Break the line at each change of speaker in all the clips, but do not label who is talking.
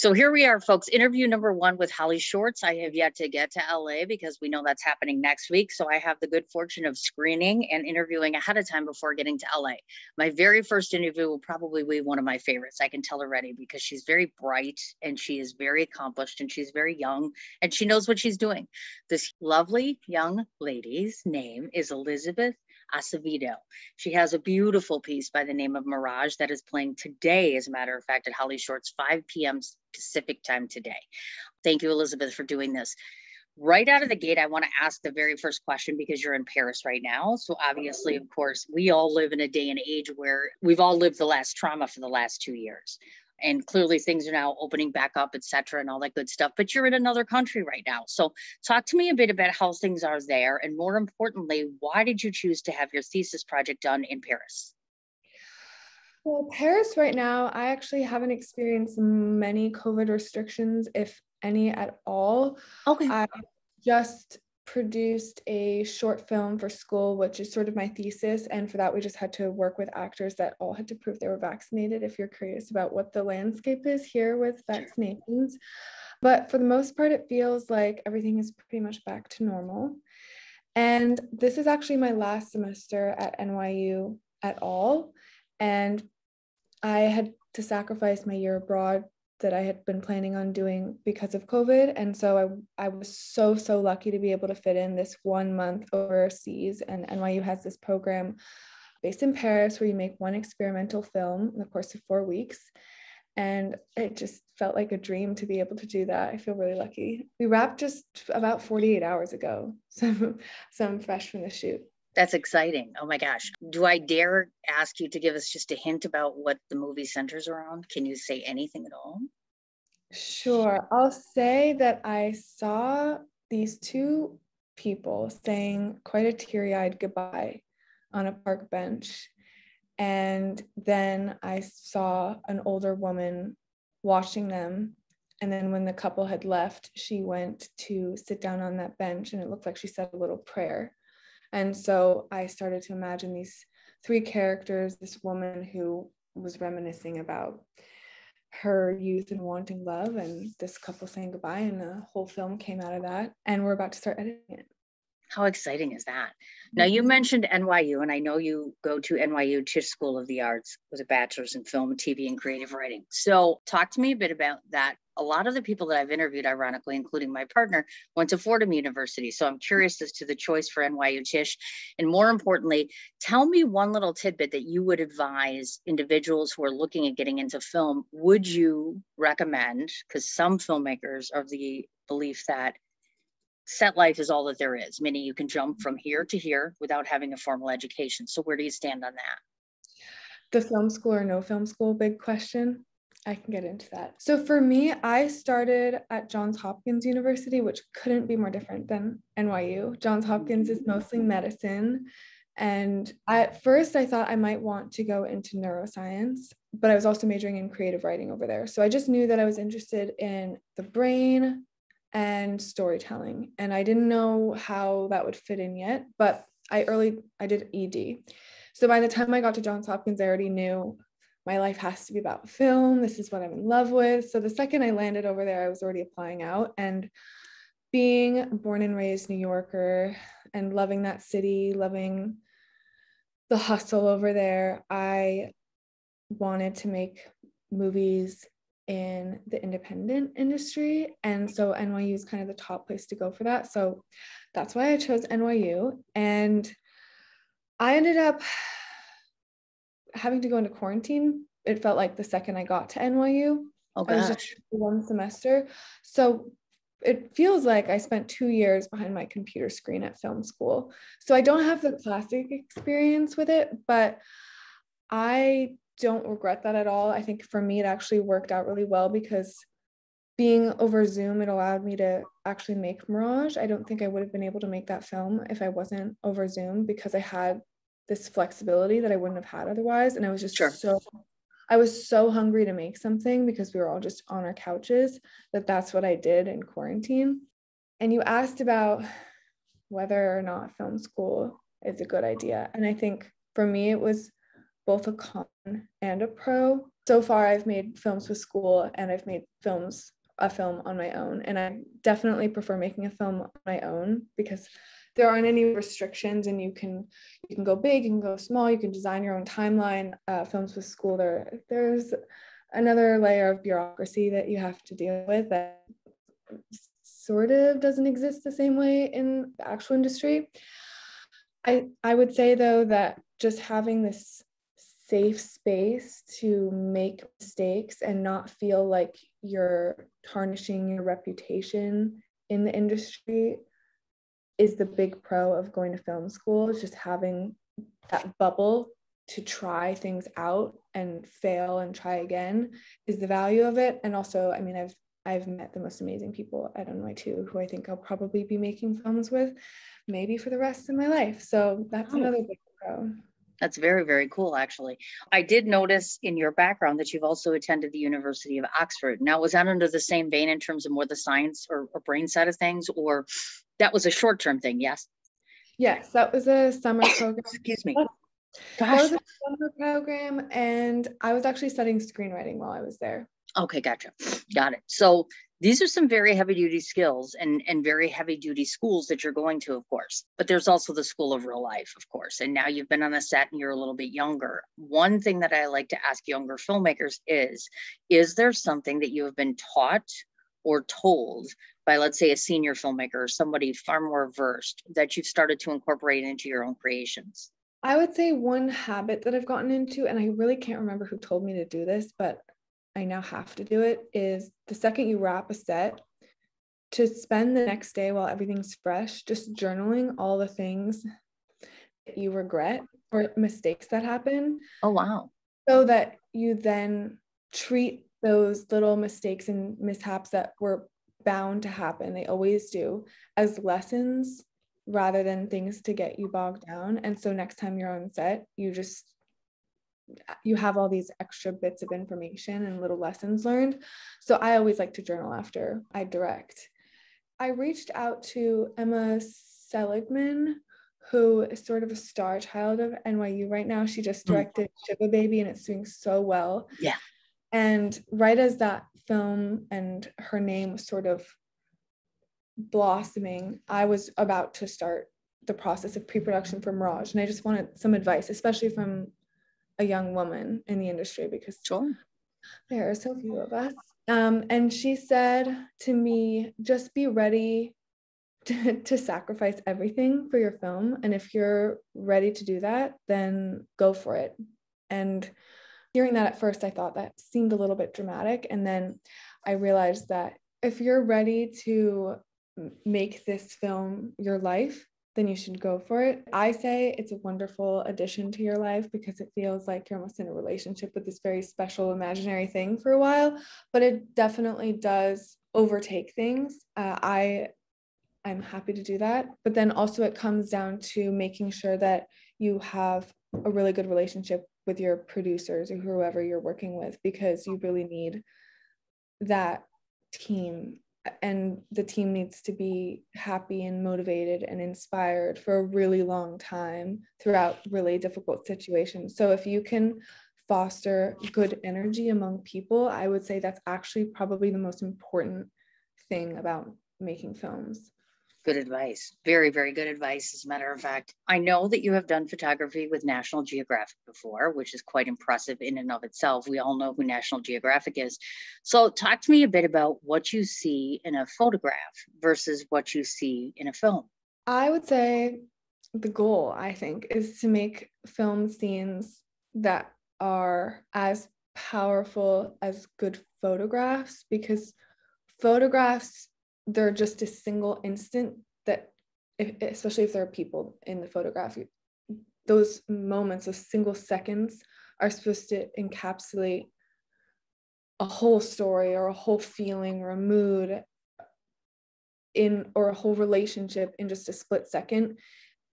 So here we are, folks. Interview number one with Holly Shorts. I have yet to get to LA because we know that's happening next week. So I have the good fortune of screening and interviewing ahead of time before getting to LA. My very first interview will probably be one of my favorites. I can tell already because she's very bright and she is very accomplished and she's very young and she knows what she's doing. This lovely young lady's name is Elizabeth Acevedo. She has a beautiful piece by the name of Mirage that is playing today, as a matter of fact, at Holly Shorts, 5 p.m. Pacific time today. Thank you, Elizabeth, for doing this. Right out of the gate, I want to ask the very first question because you're in Paris right now. So, obviously, of course, we all live in a day and age where we've all lived the last trauma for the last two years and clearly things are now opening back up et cetera and all that good stuff but you're in another country right now. So talk to me a bit about how things are there and more importantly why did you choose to have your thesis project done in paris?
Well paris right now i actually haven't experienced many covid restrictions if any at all.
Okay.
I just produced a short film for school, which is sort of my thesis. And for that, we just had to work with actors that all had to prove they were vaccinated. If you're curious about what the landscape is here with vaccinations. But for the most part, it feels like everything is pretty much back to normal. And this is actually my last semester at NYU at all. And I had to sacrifice my year abroad that I had been planning on doing because of COVID. And so I, I was so, so lucky to be able to fit in this one month overseas. And NYU has this program based in Paris where you make one experimental film in the course of four weeks. And it just felt like a dream to be able to do that. I feel really lucky. We wrapped just about 48 hours ago. So, so I'm fresh from the shoot.
That's exciting. Oh my gosh. Do I dare ask you to give us just a hint about what the movie centers around? Can you say anything at all?
Sure. I'll say that I saw these two people saying quite a teary eyed goodbye on a park bench. And then I saw an older woman watching them. And then when the couple had left, she went to sit down on that bench and it looked like she said a little prayer. And so I started to imagine these three characters this woman who was reminiscing about her youth and wanting love, and this couple saying goodbye, and the whole film came out of that. And we're about to start editing it.
How exciting is that? Now, you mm-hmm. mentioned NYU, and I know you go to NYU Tisch School of the Arts with a bachelor's in film, TV, and creative writing. So, talk to me a bit about that. A lot of the people that I've interviewed, ironically, including my partner, went to Fordham University. So, I'm curious as to the choice for NYU Tisch. And more importantly, tell me one little tidbit that you would advise individuals who are looking at getting into film. Would you recommend, because some filmmakers are of the belief that set life is all that there is, meaning you can jump from here to here without having a formal education. So, where do you stand on that?
The film school or no film school, big question. I can get into that. So, for me, I started at Johns Hopkins University, which couldn't be more different than NYU. Johns Hopkins is mostly medicine. And at first, I thought I might want to go into neuroscience, but I was also majoring in creative writing over there. So I just knew that I was interested in the brain, and storytelling. And I didn't know how that would fit in yet, but I early I did ED. So by the time I got to Johns Hopkins, I already knew my life has to be about film. This is what I'm in love with. So the second I landed over there, I was already applying out and being born and raised New Yorker and loving that city, loving the hustle over there, I wanted to make movies in the independent industry. And so NYU is kind of the top place to go for that. So that's why I chose NYU. And I ended up having to go into quarantine. It felt like the second I got to NYU.
Oh. I was just
one semester. So it feels like I spent two years behind my computer screen at film school. So I don't have the classic experience with it, but I don't regret that at all. I think for me, it actually worked out really well because being over Zoom, it allowed me to actually make Mirage. I don't think I would have been able to make that film if I wasn't over Zoom because I had this flexibility that I wouldn't have had otherwise. And I was just sure. so, I was so hungry to make something because we were all just on our couches that that's what I did in quarantine. And you asked about whether or not film school is a good idea. And I think for me, it was both a con and a pro. so far I've made films with school and I've made films a film on my own. And I definitely prefer making a film on my own because there aren't any restrictions and you can you can go big you can go small you can design your own timeline. Uh, films with school there there's another layer of bureaucracy that you have to deal with that sort of doesn't exist the same way in the actual industry. I i would say though that just having this safe space to make mistakes and not feel like you're tarnishing your reputation in the industry is the big pro of going to film school is just having that bubble to try things out and fail and try again is the value of it. And also i mean i've i've met the most amazing people at NYU who i think i'll probably be making films with maybe for the rest of my life. So that's oh. another big pro
that's very, very cool, actually. I did notice in your background that you've also attended the University of Oxford. Now, was that under the same vein in terms of more the science or, or brain side of things, or that was a short term thing? Yes.
Yes, that was a summer program.
Excuse me.
Oh, Gosh. That was a summer program, and I was actually studying screenwriting while I was there.
Okay, gotcha. Got it. So these are some very heavy duty skills and, and very heavy duty schools that you're going to, of course. But there's also the school of real life, of course. And now you've been on the set and you're a little bit younger. One thing that I like to ask younger filmmakers is Is there something that you have been taught or told by, let's say, a senior filmmaker or somebody far more versed that you've started to incorporate into your own creations?
I would say one habit that I've gotten into, and I really can't remember who told me to do this, but I now have to do it is the second you wrap a set to spend the next day while everything's fresh, just journaling all the things that you regret or mistakes that happen.
Oh, wow.
So that you then treat those little mistakes and mishaps that were bound to happen, they always do, as lessons rather than things to get you bogged down. And so next time you're on set, you just you have all these extra bits of information and little lessons learned. So I always like to journal after I direct. I reached out to Emma Seligman, who is sort of a star child of NYU right now. She just hmm. directed mm. Shiva Baby and it's doing so well.
Yeah.
And right as that film and her name was sort of blossoming, I was about to start the process of pre-production for Mirage. And I just wanted some advice, especially from a young woman in the industry because
sure.
there are so few of us. Um, and she said to me, just be ready to, to sacrifice everything for your film. And if you're ready to do that, then go for it. And hearing that at first, I thought that seemed a little bit dramatic. And then I realized that if you're ready to make this film your life, then you should go for it. I say it's a wonderful addition to your life because it feels like you're almost in a relationship with this very special imaginary thing for a while, but it definitely does overtake things. Uh, I I'm happy to do that, but then also it comes down to making sure that you have a really good relationship with your producers or whoever you're working with because you really need that team and the team needs to be happy and motivated and inspired for a really long time throughout really difficult situations. So if you can foster good energy among people, I would say that's actually probably the most important thing about making films.
Good advice. Very, very good advice. As a matter of fact, I know that you have done photography with National Geographic before, which is quite impressive in and of itself. We all know who National Geographic is. So, talk to me a bit about what you see in a photograph versus what you see in a film.
I would say the goal, I think, is to make film scenes that are as powerful as good photographs because photographs they're just a single instant that if, especially if there are people in the photograph those moments of single seconds are supposed to encapsulate a whole story or a whole feeling or a mood in or a whole relationship in just a split second.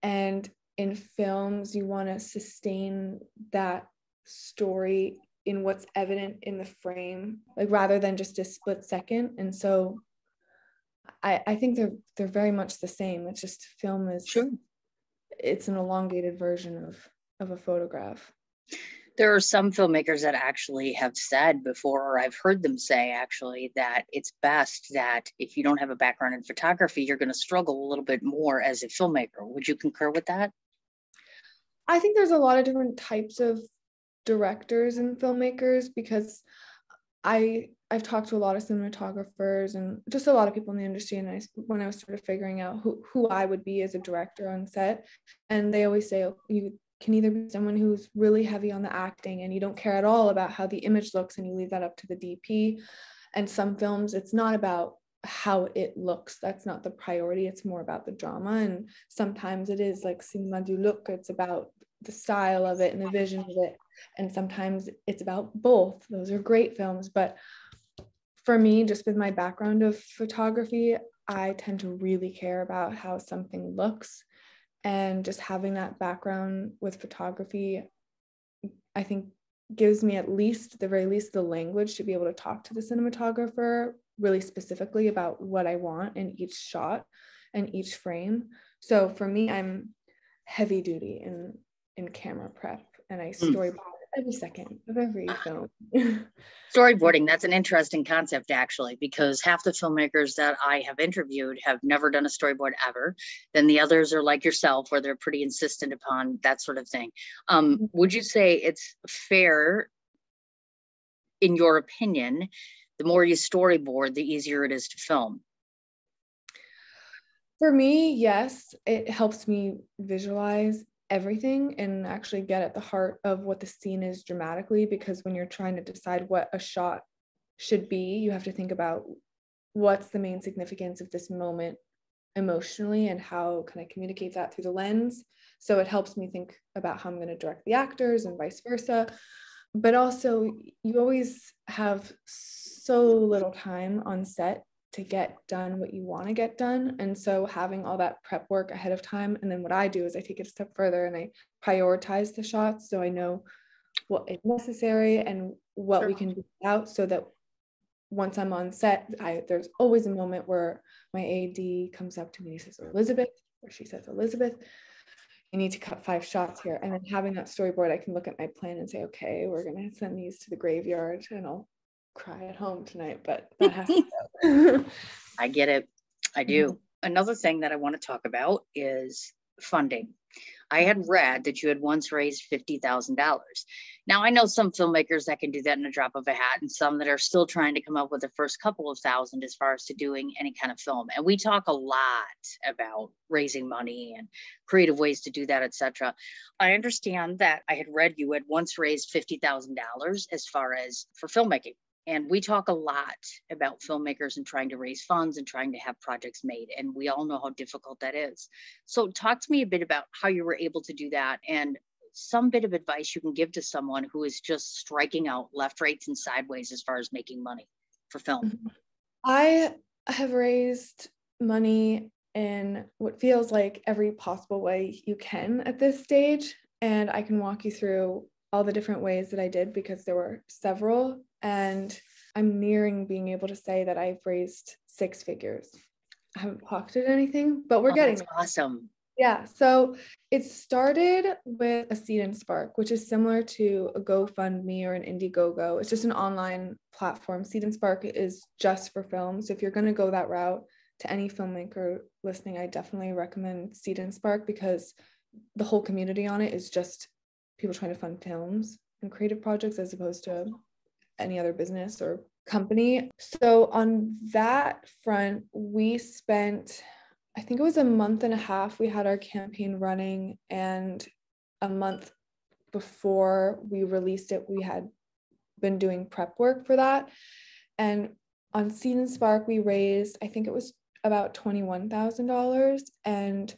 And in films you want to sustain that story in what's evident in the frame like rather than just a split second. And so I, I think they're they're very much the same. It's just film is
sure.
It's an elongated version of of a photograph.
There are some filmmakers that actually have said before, or I've heard them say actually, that it's best that if you don't have a background in photography, you're going to struggle a little bit more as a filmmaker. Would you concur with that?
I think there's a lot of different types of directors and filmmakers because I I've talked to a lot of cinematographers and just a lot of people in the industry and I when I was sort of figuring out who who I would be as a director on set and they always say oh, you can either be someone who's really heavy on the acting and you don't care at all about how the image looks and you leave that up to the DP and some films it's not about how it looks that's not the priority it's more about the drama and sometimes it is like cinema du look it's about the style of it and the vision of it and sometimes it's about both those are great films but for me just with my background of photography i tend to really care about how something looks and just having that background with photography i think gives me at least the very least the language to be able to talk to the cinematographer really specifically about what i want in each shot and each frame so for me i'm heavy duty in in camera prep and I hmm. storyboard. Every second of every film.
Storyboarding, that's an interesting concept actually, because half the filmmakers that I have interviewed have never done a storyboard ever. Then the others are like yourself, where they're pretty insistent upon that sort of thing. Um, mm-hmm. would you say it's fair, in your opinion, the more you storyboard, the easier it is to film?
For me, yes, it helps me visualize everything and actually get at the heart of what the scene is dramatically because when you're trying to decide what a shot should be you have to think about what's the main significance of this moment emotionally and how can i communicate that through the lens. So it helps me think about how i'm going to direct the actors and vice versa. But also you always have so little time on set to get done what you want to get done. And so having all that prep work ahead of time. And then what I do is I take it a step further and I prioritize the shots so I know what is necessary and what sure. we can do out so that once I'm on set, I there's always a moment where my AD comes up to me and says, Elizabeth, or she says, Elizabeth, you need to cut five shots here. And then having that storyboard, I can look at my plan and say, okay, we're gonna send these to the graveyard and I'll cry at home tonight, but that has to.
I get it. I do. Mm-hmm. Another thing that I want to talk about is funding. I had read that you had once raised $50,000. Now, I know some filmmakers that can do that in a drop of a hat, and some that are still trying to come up with the first couple of thousand as far as to doing any kind of film. And we talk a lot about raising money and creative ways to do that, etc. I understand that I had read you had once raised $50,000 as far as for filmmaking. And we talk a lot about filmmakers and trying to raise funds and trying to have projects made. And we all know how difficult that is. So, talk to me a bit about how you were able to do that and some bit of advice you can give to someone who is just striking out left, right, and sideways as far as making money for film. Mm-hmm.
I have raised money in what feels like every possible way you can at this stage. And I can walk you through all the different ways that I did because there were several and I'm nearing being able to say that I've raised six figures. I haven't pocketed anything, but we're oh, getting
awesome.
Yeah. So it started with a Seed and Spark, which is similar to a GoFundMe or an Indiegogo. It's just an online platform. Seed and Spark is just for film. So if you're going to go that route to any filmmaker listening, I definitely recommend Seed and Spark because the whole community on it is just people trying to fund films and creative projects as opposed to any other business or company. So on that front, we spent, I think it was a month and a half, we had our campaign running, and a month before we released it, we had been doing prep work for that. And on Seed and Spark, we raised, I think it was about $21,000. And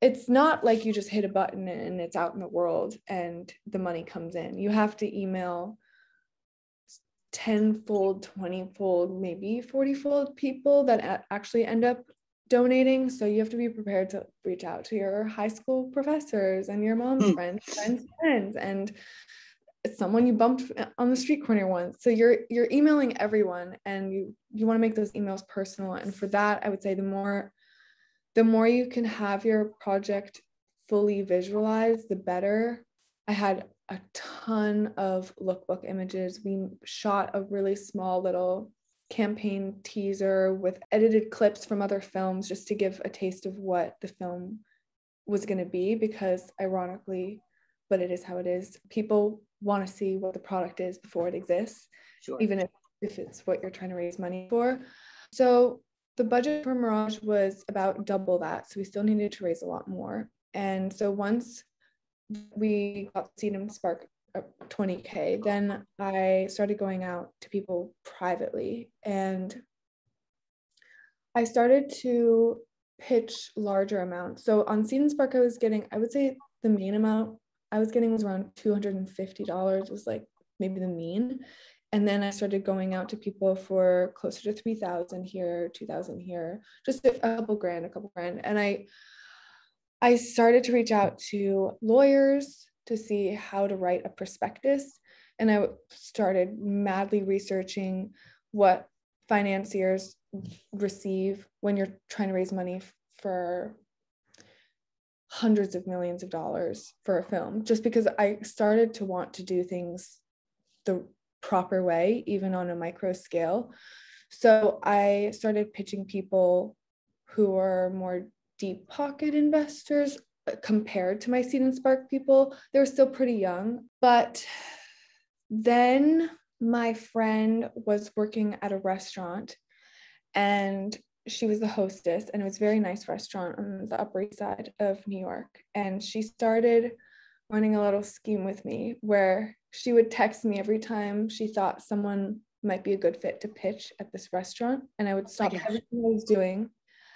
it's not like you just hit a button and it's out in the world and the money comes in. You have to email tenfold, 20 fold, maybe 40 fold people that actually end up donating. So you have to be prepared to reach out to your high school professors and your mom's mm. friends, friends, friends, and someone you bumped on the street corner once. So you're you're emailing everyone and you you want to make those emails personal. And for that, I would say the more the more you can have your project fully visualized, the better. I had a ton of lookbook images. We shot a really small little campaign teaser with edited clips from other films just to give a taste of what the film was going to be because ironically but it is how it is people want to see what the product is before it exists sure. even if, if it's what you're trying to raise money for so the budget for mirage was about double that so we still needed to raise a lot more and so once we got and Spark 20k then i started going out to people privately and i started to pitch larger amounts. So on seed and spark i was getting i would say the main amount i was getting was around $250 was like maybe the mean. And then i started going out to people for closer to 3000 here 2000 here just a couple grand a couple grand. And i i started to reach out to lawyers to see how to write a prospectus. And I started madly researching what financiers receive when you're trying to raise money for hundreds of millions of dollars for a film, just because I started to want to do things the proper way, even on a micro scale. So I started pitching people who are more deep pocket investors uh, compared to my Seed and Spark people. They were still pretty young. But then my friend was working at a restaurant and she was the hostess and it was a very nice restaurant on the upper east side of new york and she started running a little scheme with me where she would text me every time she thought someone might be a good fit to pitch at this restaurant and i would oh stop everything i was doing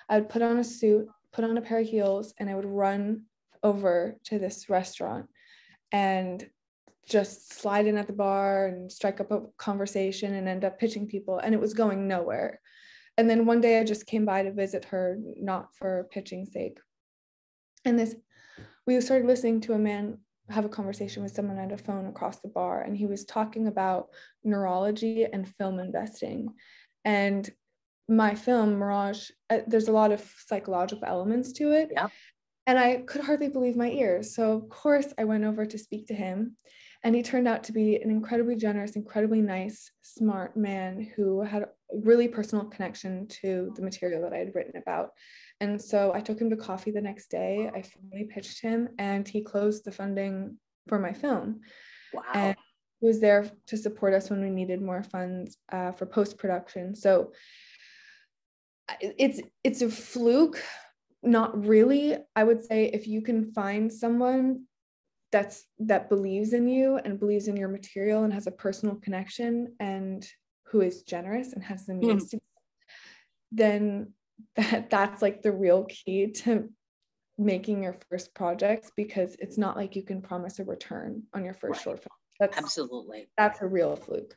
i would put on a suit put on a pair of heels and I would run over to this restaurant and just slide in at the bar and strike up a conversation and end up pitching people. And it was going nowhere. And then one day I just came by to visit her, not for pitching sake. And this, we started listening to a man have a conversation with someone at a phone across the bar, and he was talking about neurology and film investing. And my film mirage uh, there's a lot of psychological elements to it.
Yeah.
and i could hardly believe my ears. So of course i went over to speak to him and he turned out to be an incredibly generous incredibly nice smart man who had a really personal connection to the material that i had written about. And so i took him to coffee the next day. I finally pitched him and he closed the funding for my film.
Wow.
And was there to support us when we needed more funds uh, for post production so it's it's a fluke. Not really. I would say if you can find someone that's that believes in you and believes in your material and has a personal connection and who is generous and has the means mm. to then that that's like the real key to making your first projects because it's not like you can promise a return on your first right. short film
that's absolutely.
that's a real fluke.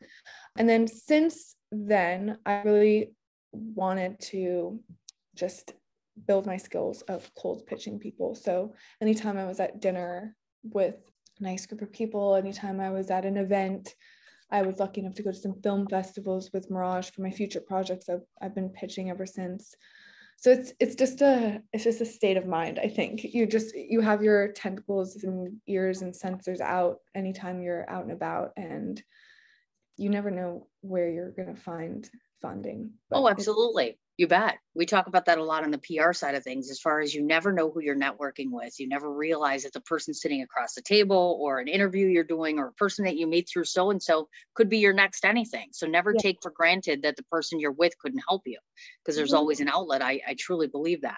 And then since then i really wanted to just build my skills of cold pitching people. So anytime I was at dinner with a nice group of people, anytime I was at an event, I was lucky enough to go to some film festivals with Mirage for my future projects. I've, I've been pitching ever since. So it's it's just a it's just a state of mind. I think you just you have your tentacles and ears and sensors out anytime you're out and about, and you never know where you're gonna find funding.
Oh, absolutely. You bet. We talk about that a lot on the PR side of things, as far as you never know who you're networking with. You never realize that the person sitting across the table or an interview you're doing or a person that you meet through so and so could be your next anything. So never yeah. take for granted that the person you're with couldn't help you because there's mm-hmm. always an outlet. I, I truly believe that.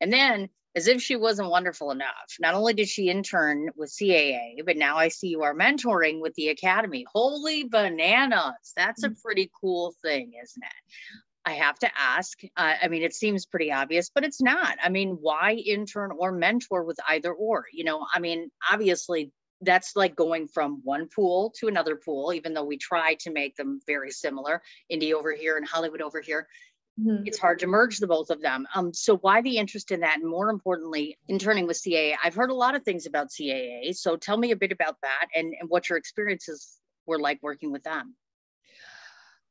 And then as if she wasn't wonderful enough. Not only did she intern with CAA, but now I see you are mentoring with the Academy. Holy bananas. That's a mm. pretty cool thing, isn't it? I have to ask. Uh, I mean, it seems pretty obvious, but it's not. I mean, why intern or mentor with either or? You know, I mean, obviously, that's like going from one pool to another pool, even though we try to make them very similar. Indie over here and Hollywood over here. Mm-hmm. It's hard to merge the both of them. Um, so why the interest in that? And more importantly, interning with CAA, I've heard a lot of things about CAA. So tell me a bit about that and, and what your experiences were like working with them.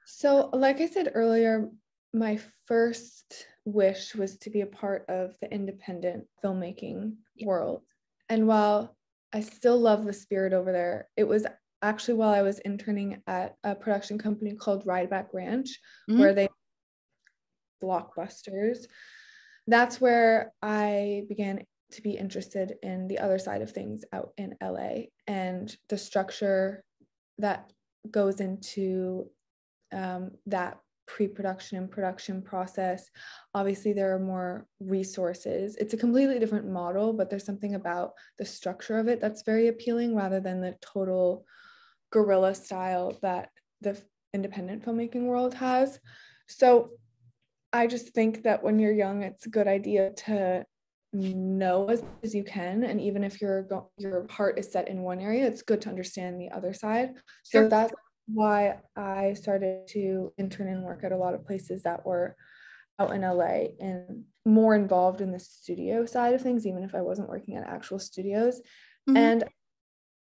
So, like I said earlier, my first wish was to be a part of the independent filmmaking yeah. world. And while I still love the spirit over there. It was actually while I was interning at a production company called Rideback Ranch, mm-hmm. where they blockbusters. That's where I began to be interested in the other side of things out in LA and the structure that goes into um, that pre-production and production process obviously there are more resources it's a completely different model but there's something about the structure of it that's very appealing rather than the total guerrilla style that the independent filmmaking world has so i just think that when you're young it's a good idea to know as, as you can and even if your your heart is set in one area it's good to understand the other side. So that's why i started to intern and work at a lot of places that were out in la and more involved in the studio side of things even if i wasn't working at actual studios. Mm-hmm. and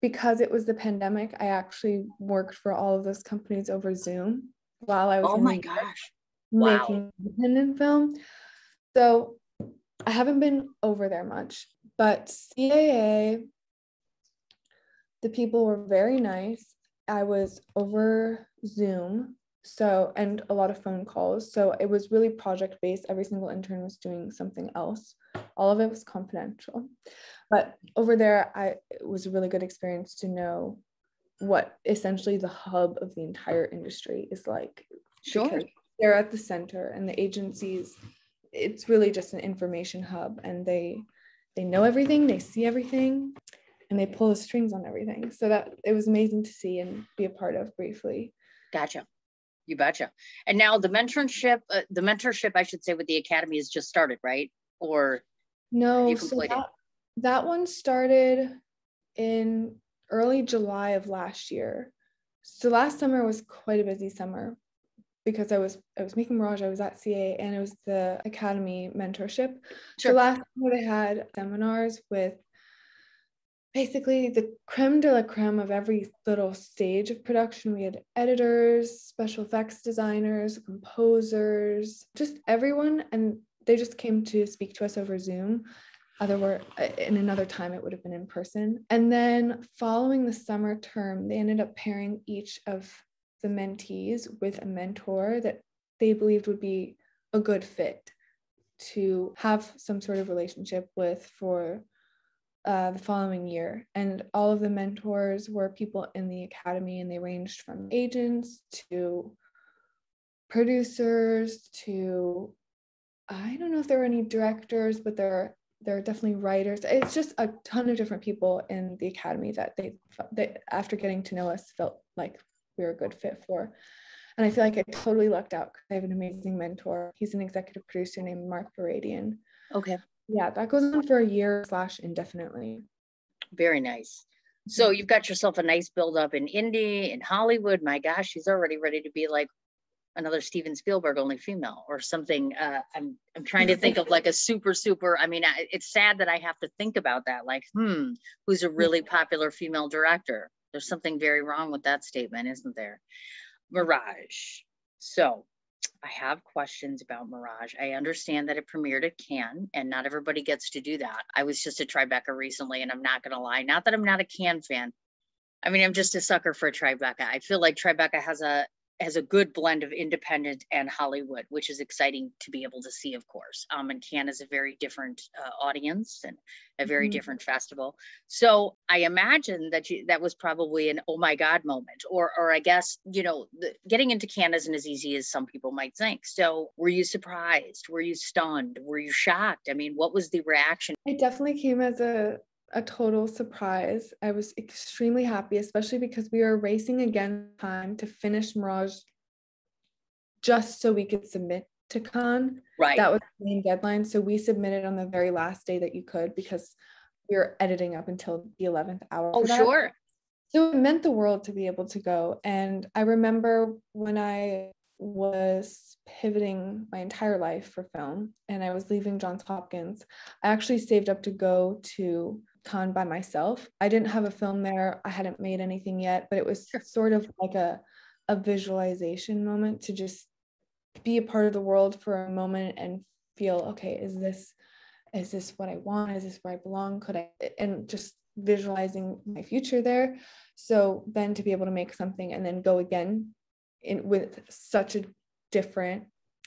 because it was the pandemic i actually worked for all of those companies over zoom while i was
oh my gosh
making independent film so I haven't been over there much, but CAA, the people were very nice. I was over Zoom, so and a lot of phone calls. So it was really project based. Every single intern was doing something else. All of it was confidential. But over there, I it was a really good experience to know what essentially the hub of the entire industry is like.
Sure.
They're at the center and the agencies it's really just an information hub and they they know everything they see everything and they pull the strings on everything. So that it was amazing to see and be a part of briefly.
Gotcha. You betcha. And now the mentorship uh, the mentorship i should say with the academy has just started right? Or
no so that, that one started in early july of last year. So last summer was quite a busy summer because I was I was making Mirage, I was at CAA and it was the Academy mentorship. Sure. So last year they had seminars with basically the creme de la creme of every little stage of production. We had editors, special effects designers, composers, just everyone. And they just came to speak to us over Zoom. Other were in another time it would have been in person. And then following the summer term, they ended up pairing each of the mentees with a mentor that they believed would be a good fit to have some sort of relationship with for uh, the following year. And all of the mentors were people in the academy, and they ranged from agents to producers to I don't know if there were any directors, but there are there are definitely writers. It's just a ton of different people in the academy that they, they after getting to know us felt like we were a good fit for. And I feel like I totally lucked out because I have an amazing mentor. He's an executive producer named Mark Baradian.
Okay.
Yeah, that goes on for a year slash indefinitely.
Very nice. So you've got yourself a nice build up in indie in Hollywood. My gosh, she's already ready to be like another Steven Spielberg, only female, or something. Uh, I'm I'm trying to think of like a super super. I mean, I, it's sad that I have to think about that. Like, hmm, who's a really popular female director? There's something very wrong with that statement, isn't there? Mirage. So I have questions about Mirage. I understand that it premiered at Cannes and not everybody gets to do that. I was just at Tribeca recently and I'm not going to lie. Not that I'm not a Cannes fan. I mean, I'm just a sucker for Tribeca. I feel like Tribeca has a has a good blend of independent and Hollywood, which is exciting to be able to see, of course. Um, and Cannes is a very different uh, audience and a very mm-hmm. different festival. So I imagine that you, that was probably an oh my god moment, or or I guess you know the, getting into Cannes isn't as easy as some people might think. So were you surprised? Were you stunned? Were you shocked? I mean, what was the reaction?
It definitely came as a a total surprise. I was extremely happy, especially because we were racing against time to finish Mirage just so we could submit to Cannes.
Right.
That was the main deadline. So we submitted on the very last day that you could because we were editing up until the 11th hour.
Oh, sure.
So it meant the world to be able to go. And I remember when I was pivoting my entire life for film and I was leaving Johns Hopkins, I actually saved up to go to Cannes by myself. I didn't have a film there. I hadn't made anything yet, but it was sort of like a a visualization moment to just be a part of the world for a moment and feel okay, is this is this what I want? Is this where I belong? Could I and just visualizing my future there. So then to be able to make something and then go again in with such a different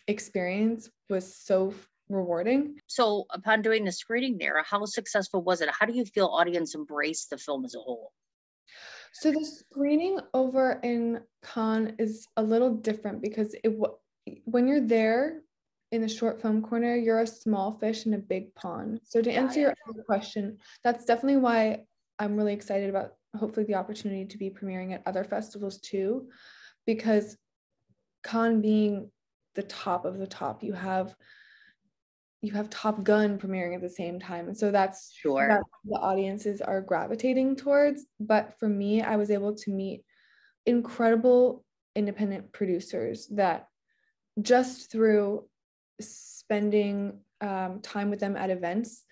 experience was so rewarding.
So upon doing the screening there, how successful was it? How do you feel audience embraced the film as a whole?
So the screening over in Cannes is a little different because it when you're there in the short film corner, you're a small fish in a big pond. So to answer your question, that's definitely why I'm really excited about hopefully the opportunity to be premiering at other festivals too, because Cannes being the top of the top, you have you have Top Gun premiering at the same time. And so that's
sure
that the audiences are gravitating towards. But for me, I was able to meet incredible independent producers that just through spending um, time with them at events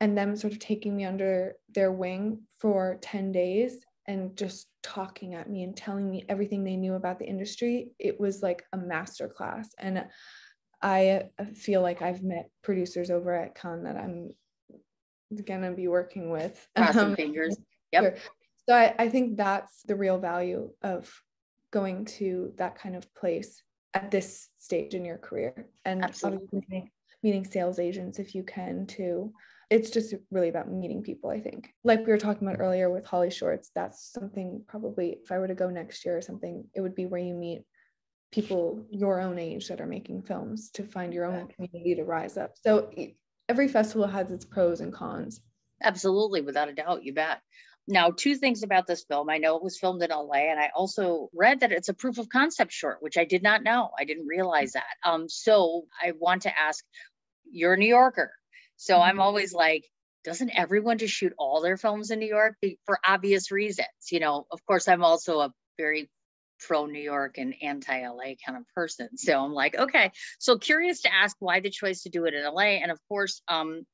and them sort of taking me under their wing for 10 days and just talking at me and telling me everything they knew about the industry it was like a master class and i feel like i've met producers over at Cannes that i'm gonna be working with.
Um, fingers. Yep.
so I, I think that's the real value of going to that kind of place at this stage in your career and
Absolutely.
meeting sales agents if you can too. It's just really about meeting people i think. Like we were talking about earlier with holly shorts that's something probably if i were to go next year or something it would be where you meet people your own age that are making films to find your own community to rise up so every festival has its pros and cons
absolutely without a doubt you bet now, two things about this film. I know it was filmed in LA, and I also read that it's a proof of concept short, which I did not know. I didn't realize that. Um, so I want to ask you're a New Yorker. So mm-hmm. I'm always like, doesn't everyone just shoot all their films in New York for obvious reasons? You know, of course, I'm also a very pro New York and anti LA kind of person. So I'm like, okay. So curious to ask why the choice to do it in LA. And of course, um,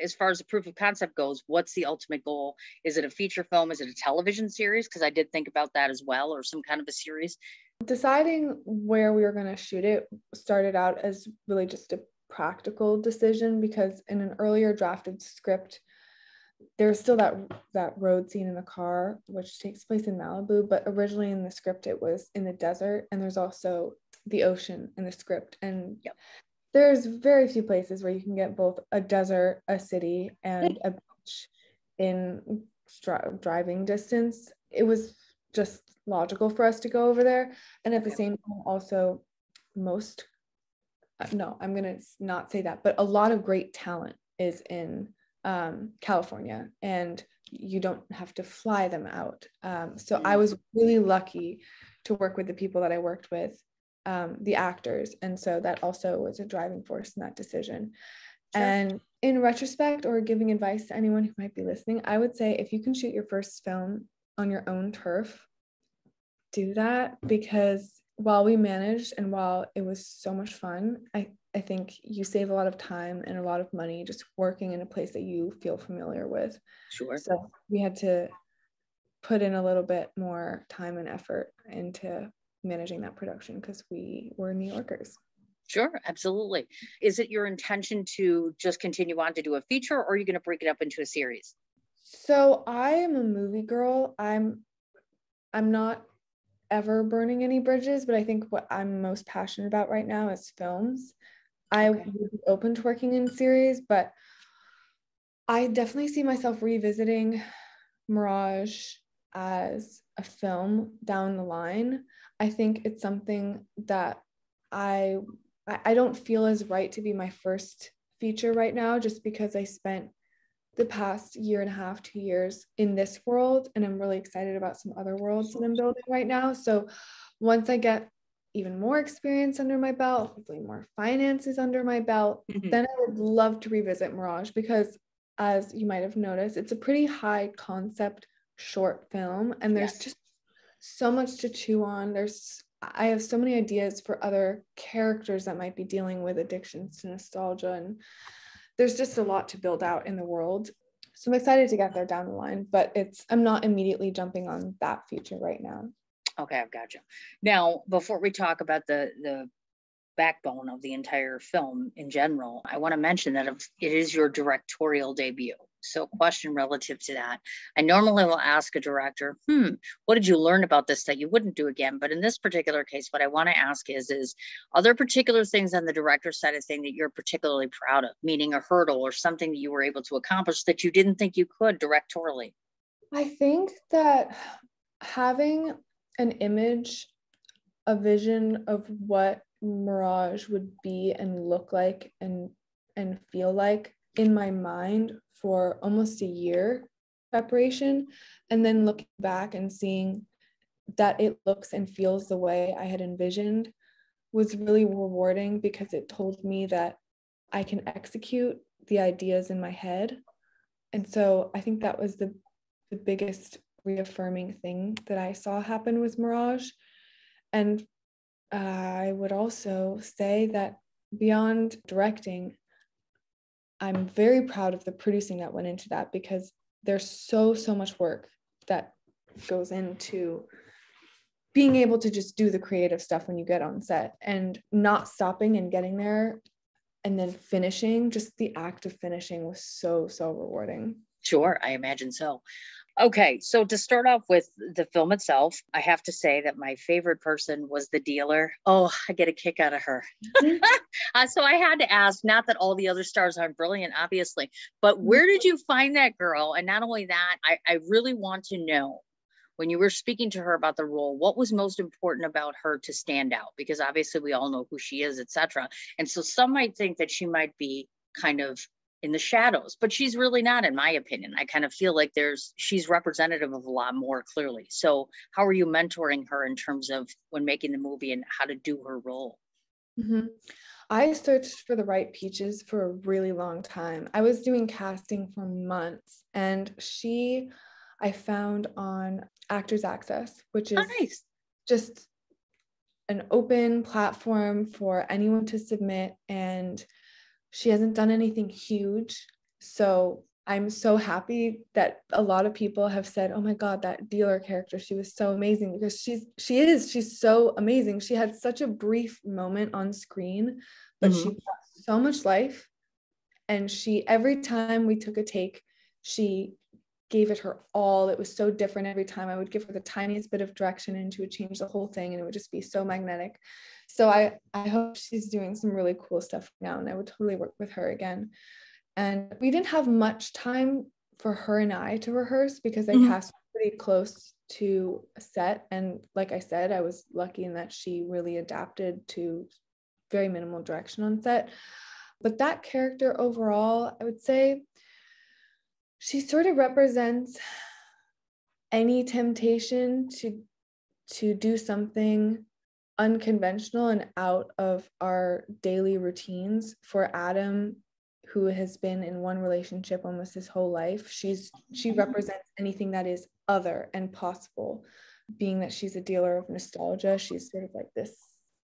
as far as the proof of concept goes, what's the ultimate goal? Is it a feature film? Is it a television series? Because I did think about that as well, or some kind of a series.
Deciding where we were going to shoot it started out as really just a practical decision because in an earlier drafted script, there's still that that road scene in the car, which takes place in Malibu, but originally in the script it was in the desert, and there's also the ocean in the script, and
yep
there's very few places where you can get both a desert, a city, and a beach in dri- driving distance. It was just logical for us to go over there. And at the same time, also, most, uh, no, I'm going to not say that, but a lot of great talent is in um, California and you don't have to fly them out. Um, so I mm. was really lucky to work with the people that I worked with um, the actors. And so that also was a driving force in that decision. Sure. And in retrospect, or giving advice to anyone who might be listening, I would say if you can shoot your first film on your own turf, do that because while we managed and while it was so much fun, I, I think you save a lot of time and a lot of money just working in a place that you feel familiar with.
Sure.
So we had to put in a little bit more time and effort into managing that production because we were New Yorkers.
Sure, absolutely. Is it your intention to just continue on to do a feature or are you going to break it up into a series?
So I am a movie girl. I'm I'm not ever burning any bridges, but I think what I'm most passionate about right now is films. I okay. would be open to working in series, but I definitely see myself revisiting Mirage as a film down the line. I think it's something that I I don't feel as right to be my first feature right now just because I spent the past year and a half, two years in this world, and I'm really excited about some other worlds that I'm building right now. So once I get even more experience under my belt, hopefully more finances under my belt, mm-hmm. then I would love to revisit Mirage because as you might have noticed, it's a pretty high concept short film and there's yes. just so much to chew on. There's I have so many ideas for other characters that might be dealing with addictions to nostalgia and there's just a lot to build out in the world. So I'm excited to get there down the line, but it's I'm not immediately jumping on that feature right now.
Okay, I've got you. Now, before we talk about the the backbone of the entire film in general, I want to mention that it is your directorial debut. So, question relative to that. I normally will ask a director, hmm, what did you learn about this that you wouldn't do again? But in this particular case, what I want to ask is, is are there particular things on the director side of thing that you're particularly proud of, meaning a hurdle or something that you were able to accomplish that you didn't think you could directorially?
I think that having an image, a vision of what Mirage would be and look like and and feel like in my mind for almost a year preparation and then looking back and seeing that it looks and feels the way I had envisioned was really rewarding because it told me that I can execute the ideas in my head. And so I think that was the the biggest reaffirming thing that I saw happen with Mirage. And uh, I would also say that beyond directing, I'm very proud of the producing that went into that because there's so, so much work that goes into being able to just do the creative stuff when you get on set and not stopping and getting there and then finishing just the act of finishing was so so rewarding
sure i imagine so Okay, so to start off with the film itself, I have to say that my favorite person was the dealer. Oh, I get a kick out of her. Mm-hmm. uh, so I had to ask, not that all the other stars aren't brilliant, obviously, but mm-hmm. where did you find that girl? And not only that, I, I really want to know when you were speaking to her about the role, what was most important about her to stand out? Because obviously we all know who she is, etc. And so some might think that she might be kind of in the shadows but she's really not in my opinion i kind of feel like there's she's representative of a lot more clearly so how are you mentoring her in terms of when making the movie and how to do her role
mm-hmm. i searched for the right peaches for a really long time i was doing casting for months and she i found on actors access which is oh, nice. just an open platform for anyone to submit and she hasn't done anything huge. So I'm so happy that a lot of people have said, "Oh my god, that dealer character, she was so amazing because she's she is, she's so amazing. She had such a brief moment on screen, but mm-hmm. she brought so much life and she every time we took a take, she gave it her all. It was so different every time. I would give her the tiniest bit of direction and she would change the whole thing and it would just be so magnetic so I, I hope she's doing some really cool stuff now and I would totally work with her again. And we didn't have much time for her and I to rehearse because I mm-hmm. cast pretty close to a set. And like I said, I was lucky in that she really adapted to very minimal direction on set. But that character overall, I would say she sort of represents any temptation to to do something unconventional and out of our daily routines for adam who has been in one relationship almost his whole life she's she mm-hmm. represents anything that is other and possible being that she's a dealer of nostalgia she's sort of like this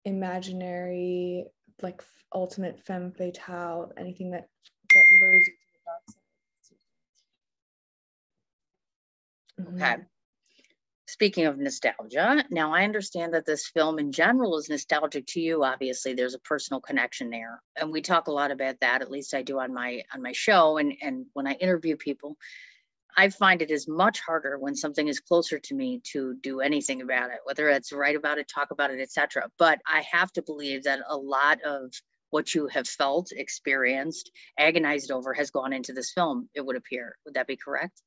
imaginary like ultimate femme fatale anything that that lures you
dark okay Speaking of nostalgia, now I understand that this film in general is nostalgic to you. Obviously, there's a personal connection there, and we talk a lot about that. At least I do on my on my show, and and when I interview people, I find it is much harder when something is closer to me to do anything about it, whether it's write about it, talk about it, etc. But I have to believe that a lot of what you have felt, experienced, agonized over has gone into this film. It would appear. Would that be correct?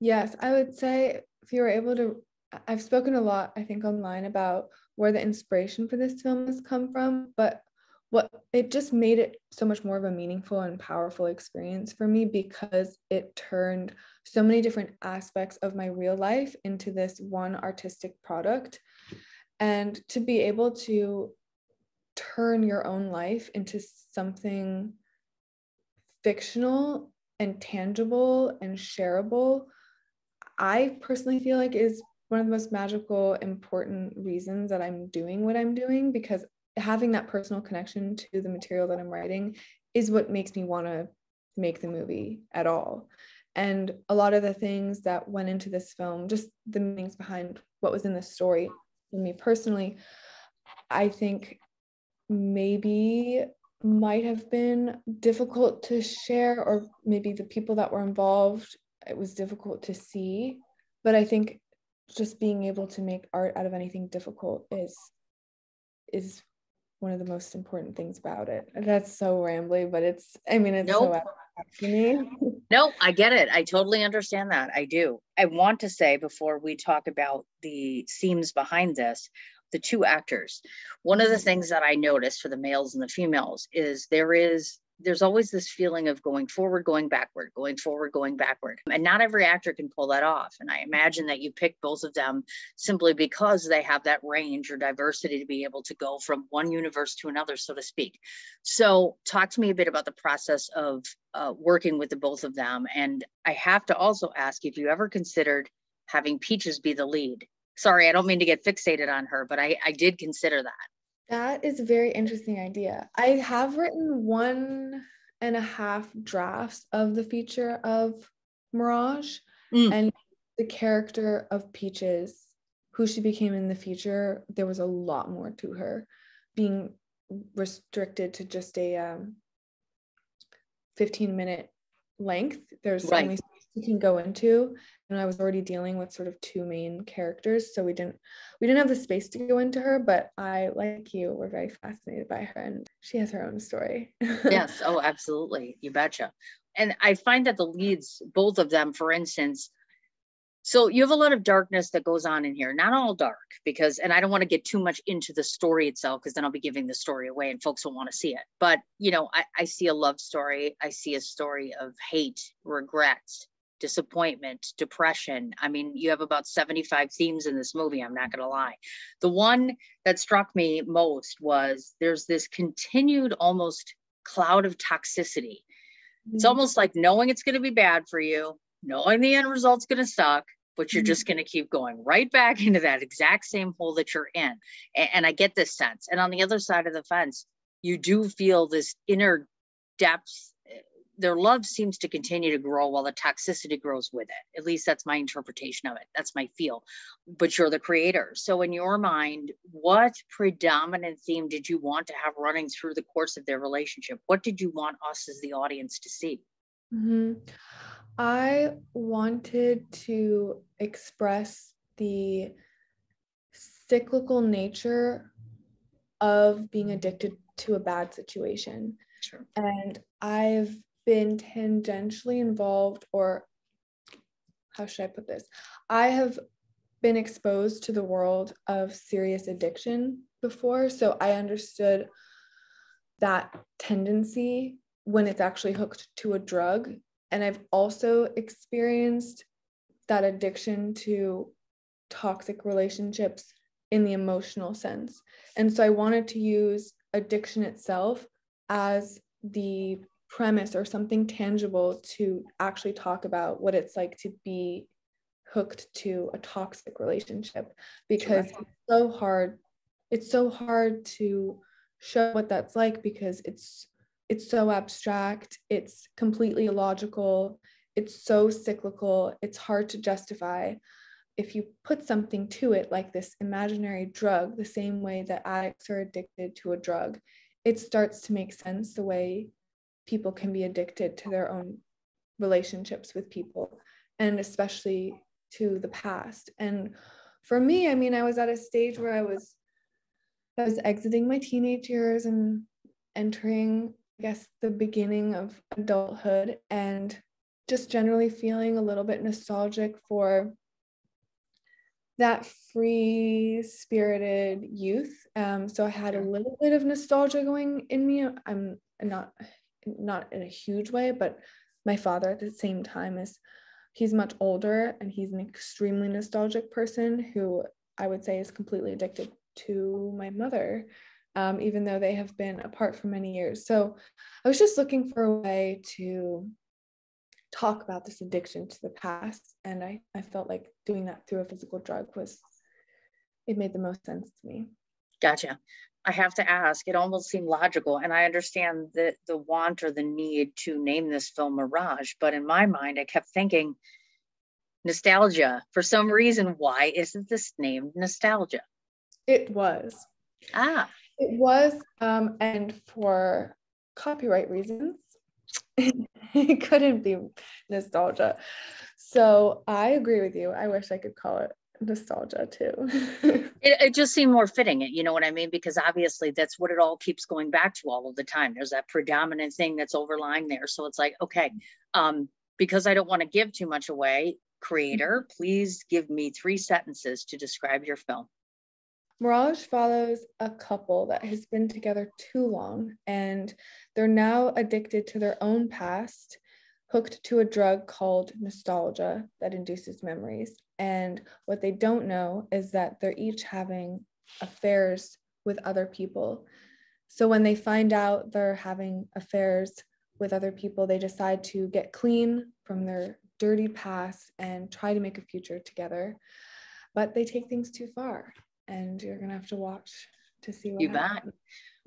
Yes, I would say if you were able to, I've spoken a lot, I think, online about where the inspiration for this film has come from, but what it just made it so much more of a meaningful and powerful experience for me because it turned so many different aspects of my real life into this one artistic product. And to be able to turn your own life into something fictional and tangible and shareable I personally feel like is one of the most magical, important reasons that I'm doing what I'm doing because having that personal connection to the material that I'm writing is what makes me want to make the movie at all. And a lot of the things that went into this film, just the meanings behind what was in the story for me personally, I think maybe might have been difficult to share, or maybe the people that were involved, it was difficult to see. But I think just being able to make art out of anything difficult is is one of the most important things about it. That's so rambly, but it's I mean it's nope. so
me. no, I get it. I totally understand that. I do. I want to say before we talk about the themes behind this, the two actors. One of the things that I noticed for the males and the females is there is there's always this feeling of going forward, going backward, going forward, going backward. And not every actor can pull that off. And I imagine that you picked both of them simply because they have that range or diversity to be able to go from one universe to another, so to speak. So, talk to me a bit about the process of uh, working with the both of them. And I have to also ask if you ever considered having Peaches be the lead. Sorry, I don't mean to get fixated on her, but I, I did consider that.
That is a very interesting idea. I have written one and a half drafts of the feature of Mirage mm. and the character of Peaches, who she became in the future. There was a lot more to her being restricted to just a um, 15 minute length. There's right. only you can go into and i was already dealing with sort of two main characters so we didn't we didn't have the space to go into her but i like you were very fascinated by her and she has her own story.
Yes oh absolutely you betcha. And i find that the leads both of them for instance so you have a lot of darkness that goes on in here not all dark because and i don't want to get too much into the story itself because then i'll be giving the story away and folks will want to see it. But you know I, I see a love story i see a story of hate regrets disappointment, depression. I mean, you have about 75 themes in this movie, I'm not going to lie. The one that struck me most was there's this continued almost cloud of toxicity. Mm-hmm. It's almost like knowing it's going to be bad for you, knowing the end result's going to suck, but you're mm-hmm. just going to keep going right back into that exact same hole that you're in. And, and I get this sense. And on the other side of the fence, you do feel this inner depth their love seems to continue to grow while the toxicity grows with it. At least that's my interpretation of it. That's my feel. But you're the creator. So, in your mind, what predominant theme did you want to have running through the course of their relationship? What did you want us as the audience to see?
Mm-hmm. I wanted to express the cyclical nature of being addicted to a bad situation. Sure. And I've been tangentially involved, or how should I put this? I have been exposed to the world of serious addiction before, so I understood that tendency when it's actually hooked to a drug. And I've also experienced that addiction to toxic relationships in the emotional sense. And so I wanted to use addiction itself as the premise or something tangible to actually talk about what it's like to be hooked to a toxic relationship because it's so hard it's so hard to show what that's like because it's it's so abstract it's completely illogical it's so cyclical it's hard to justify. If you put something to it like this imaginary drug the same way that addicts are addicted to a drug it starts to make sense the way people can be addicted to their own relationships with people and especially to the past. And for me i mean i was at a stage where i was i was exiting my teenage years and entering i guess the beginning of adulthood and just generally feeling a little bit nostalgic for that free spirited youth. Um, so i had a little bit of nostalgia going in me. I'm not not in a huge way, but my father at the same time is he's much older and he's an extremely nostalgic person who I would say is completely addicted to my mother, um, even though they have been apart for many years. So I was just looking for a way to talk about this addiction to the past. And I, I felt like doing that through a physical drug was, it made the most sense to me.
Gotcha. I have to ask, it almost seemed logical. And I understand the, the want or the need to name this film Mirage. But in my mind, I kept thinking nostalgia. For some reason, why isn't this named nostalgia?
It was.
Ah.
It was. Um, and for copyright reasons, it couldn't be nostalgia. So I agree with you. I wish I could call it nostalgia too.
it, it just seemed more fitting it, you know what I mean? Because obviously that's what it all keeps going back to all of the time. There's that predominant thing that's overlying there. So it's like, okay, um, because I don't want to give too much away, creator, please give me three sentences to describe your film.
Mirage follows a couple that has been together too long and they're now addicted to their own past, hooked to a drug called nostalgia that induces memories. And what they don't know is that they're each having affairs with other people. So when they find out they're having affairs with other people, they decide to get clean from their dirty past and try to make a future together. But they take things too far and you're gonna have to watch to see what
you happens. bet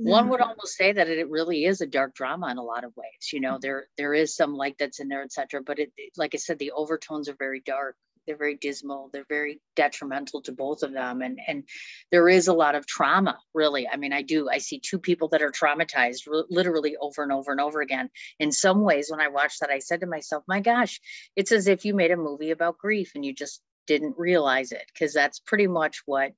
one would almost say that it really is a dark drama in a lot of ways you know there there is some light that's in there etc but it like i said the overtones are very dark they're very dismal they're very detrimental to both of them and and there is a lot of trauma really. I mean i do i see two people that are traumatized literally over and over and over again. In some ways when i watched that i said to myself my gosh it's as if you made a movie about grief and you just didn't realize it because that's pretty much what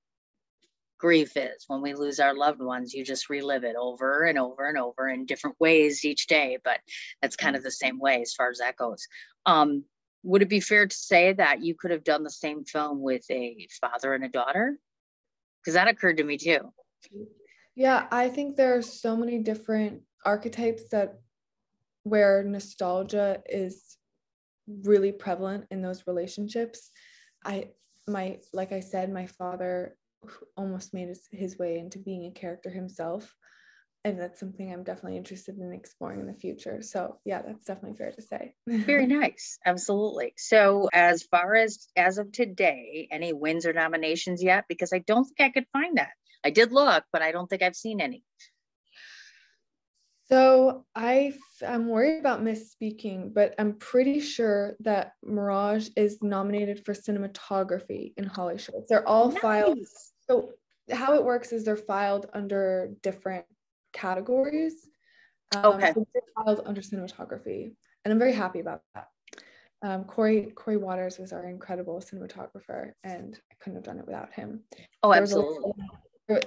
grief is. When we lose our loved ones you just relive it over and over and over in different ways each day but that's kind of the same way as far as that goes. Um, would it be fair to say that you could have done the same film with a father and a daughter? Because that occurred to me too.
Yeah i think there are so many different archetypes that where nostalgia is really prevalent in those relationships. I my like i said my father almost made his, his way into being a character himself. And that's something i'm definitely interested in exploring in the future. So yeah that's definitely fair to say.
Very nice. Absolutely. So as far as as of today any wins or nominations yet? Because i don't think i could find that. I did look but i don't think i've seen any.
So I I'm worried about misspeaking, but I'm pretty sure that Mirage is nominated for cinematography in HollyShorts. They're all nice. filed so how it works is they're filed under different categories.
Um, okay. So
filed under cinematography, and I'm very happy about that. Um, Corey Corey Waters was our incredible cinematographer, and I couldn't have done it without him.
Oh, absolutely.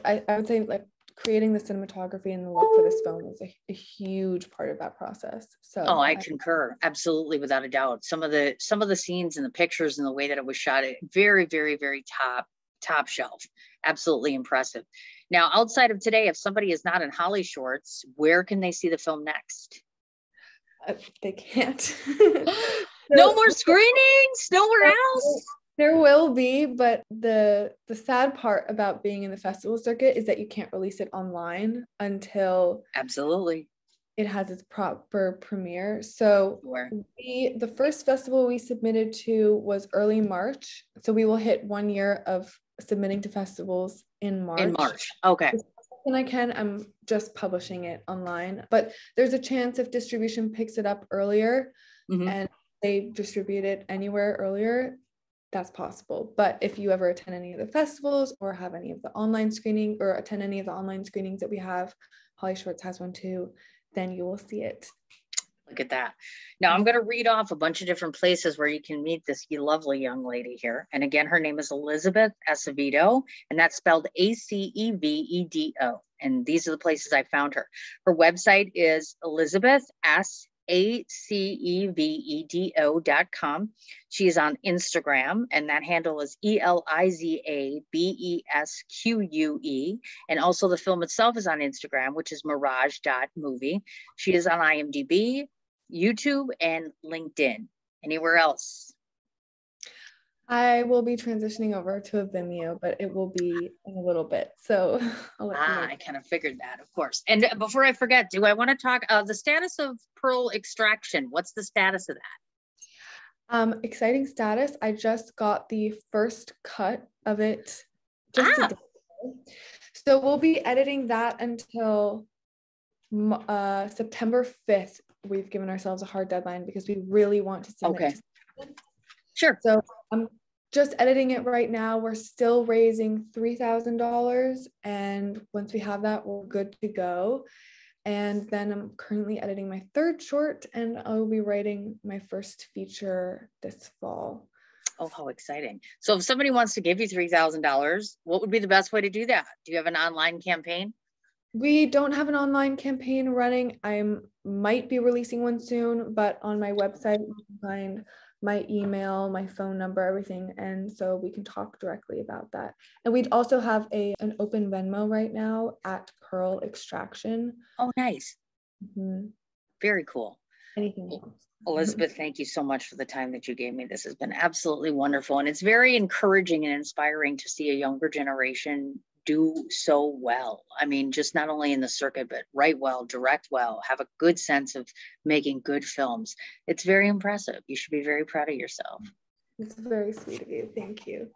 I, I would say like creating the cinematography and the look for this film was a, a, huge part of that process so
oh i, I concur absolutely without a doubt some of the some of the scenes and the pictures and the way that it was shot it very very very top top shelf. Absolutely impressive. Now, outside of today, if somebody is not in HollyShorts, where can they see the film next?
Uh, they can't.
no more screenings, nowhere else.
There will be, but the the sad part about being in the festival circuit is that you can't release it online until
absolutely
it has its proper premiere. So we the first festival we submitted to was early March. So we will hit one year of submitting to festivals in March.
In March. Okay.
And I can, I'm just publishing it online. But there's a chance if distribution picks it up earlier mm-hmm. and they distribute it anywhere earlier, that's possible. But if you ever attend any of the festivals or have any of the online screening or attend any of the online screenings that we have, HollyShorts has one too, then you will see it.
Look at that. Now I'm going to read off a bunch of different places where you can meet this lovely young lady here. And again, her name is Elizabeth Acevedo, and that's spelled A-C-E-V-E-D-O. And these are the places I found her. Her website is Elizabeth S a-C-E-V-E-D-O dot com. She is on Instagram, and that handle is E-L-I-Z-A-B-E-S-Q-U-E. And also the film itself is on Instagram, which is mirage dot movie. She is on IMDb, YouTube, and LinkedIn. Anywhere else?
I will be transitioning over to a Vimeo, but it will be in a little bit. So
ah, I kind of figured that, of course. And uh, before I forget, do I want to talk uh, the status of pearl extraction? What's the status of that?
Um, exciting status. I just got the first cut of it just ah. So we'll be editing that until uh, September 5th. We've given ourselves a hard deadline because we really want to submit.
Okay. To Sure.
So I'm just editing it right now. We're still raising $3,000. And once we have that, we're good to go. And then I'm currently editing my third short, and I'll be writing my first feature this fall.
Oh, how exciting. So, if somebody wants to give you $3,000, what would be the best way to do that? Do you have an online campaign?
We don't have an online campaign running. I might be releasing one soon, but on my website, you can find my email, my phone number, everything. And so we can talk directly about that. And we'd also have a an open Venmo right now at Pearl Extraction.
Oh, nice. Mm-hmm. Very cool.
Anything else?
Elizabeth, thank you so much for the time that you gave me. This has been absolutely wonderful. And it's very encouraging and inspiring to see a younger generation do so well. I mean, just not only in the circuit, but write well, direct well, have a good sense of making good films. It's very impressive. You should be very proud of yourself.
It's very sweet of you. Thank you.